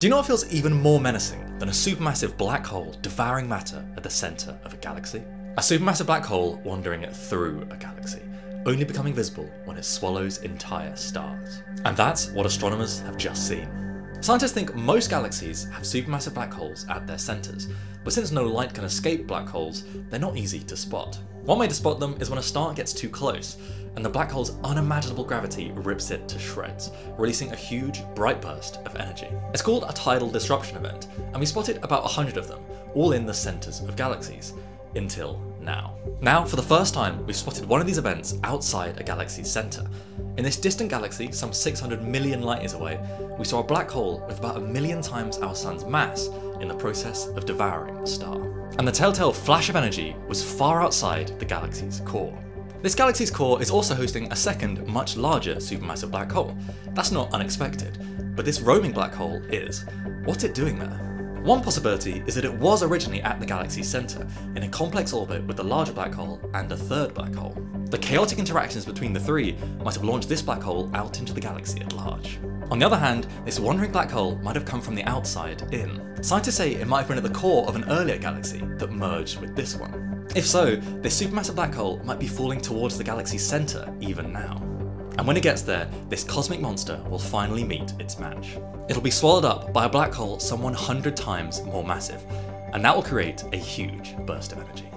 Do you know what feels even more menacing than a supermassive black hole devouring matter at the centre of a galaxy? A supermassive black hole wandering through a galaxy, only becoming visible when it swallows entire stars. And that's what astronomers have just seen. Scientists think most galaxies have supermassive black holes at their centres, but since no light can escape black holes, they're not easy to spot. One way to spot them is when a star gets too close, and the black hole's unimaginable gravity rips it to shreds, releasing a huge, bright burst of energy. It's called a tidal disruption event, and we spotted about 100 of them, all in the centres of galaxies, until now. Now, for the first time, we've spotted one of these events outside a galaxy's centre. In this distant galaxy, some 600 million light years away, we saw a black hole with about a million times our sun's mass in the process of devouring a star and the telltale flash of energy was far outside the galaxy's core. This galaxy's core is also hosting a second, much larger supermassive black hole. That's not unexpected, but this roaming black hole is. What's it doing there? One possibility is that it was originally at the galaxy's centre, in a complex orbit with a larger black hole and a third black hole. The chaotic interactions between the three might have launched this black hole out into the galaxy at large. On the other hand, this wandering black hole might have come from the outside in. Scientists say it might have been at the core of an earlier galaxy that merged with this one. If so, this supermassive black hole might be falling towards the galaxy's centre even now. And when it gets there, this cosmic monster will finally meet its match. It'll be swallowed up by a black hole some 100 times more massive, and that will create a huge burst of energy.